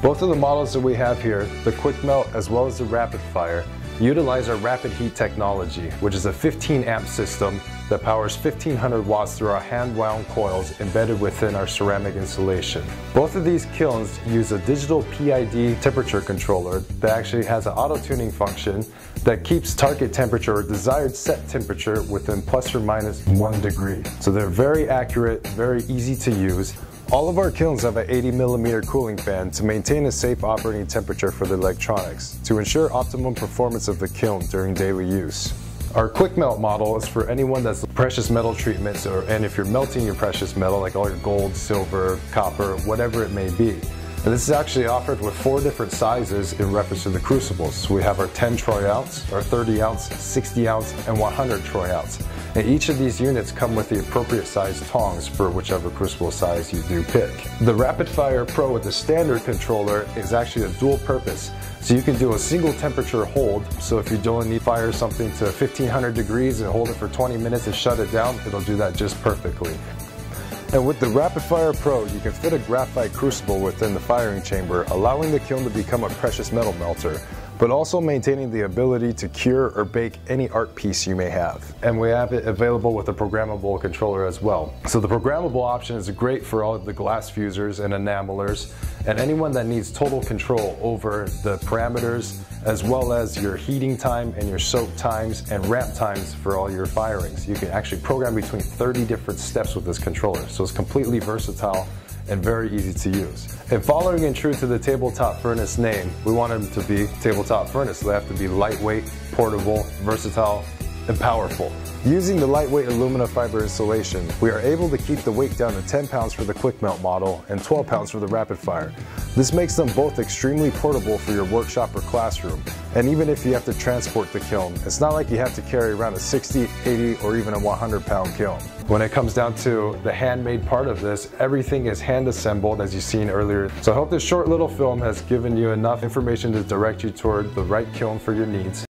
Both of the models that we have here, the quick melt as well as the rapid fire, utilize our rapid heat technology, which is a 15 amp system that powers 1500 watts through our hand wound coils embedded within our ceramic insulation. Both of these kilns use a digital PID temperature controller that actually has an auto tuning function that keeps target temperature or desired set temperature within plus or minus one degree. So they're very accurate, very easy to use. All of our kilns have an 80 millimeter cooling fan to maintain a safe operating temperature for the electronics to ensure optimum performance of the kiln during daily use. Our quick melt model is for anyone that's precious metal treatments or and if you're melting your precious metal like all your gold, silver, copper, whatever it may be. And this is actually offered with four different sizes in reference to the crucibles. We have our 10 troy ounce, our 30 ounce, 60 ounce, and 100 troy ounce. And each of these units come with the appropriate size tongs for whichever crucible size you do pick. The Rapid Fire Pro with the standard controller is actually a dual purpose. So you can do a single temperature hold. So if you don't need fire something to 1500 degrees and hold it for 20 minutes and shut it down, it'll do that just perfectly. And with the Rapid Fire Pro, you can fit a graphite crucible within the firing chamber, allowing the kiln to become a precious metal melter, but also maintaining the ability to cure or bake any art piece you may have. And we have it available with a programmable controller as well. So the programmable option is great for all the glass fusers and enamelers, and anyone that needs total control over the parameters as well as your heating time and your soak times and ramp times for all your firings. You can actually program between 30 different steps with this controller, so it's completely versatile and very easy to use. And following in true to the tabletop furnace name, we want them to be tabletop furnace. So they have to be lightweight, portable, versatile, and powerful. Using the lightweight alumina fiber insulation, we are able to keep the weight down to 10 pounds for the quick melt model and 12 pounds for the rapid fire. This makes them both extremely portable for your workshop or classroom. And even if you have to transport the kiln, it's not like you have to carry around a 60, 80, or even a 100 pound kiln. When it comes down to the handmade part of this, everything is hand assembled as you've seen earlier. So I hope this short little film has given you enough information to direct you toward the right kiln for your needs.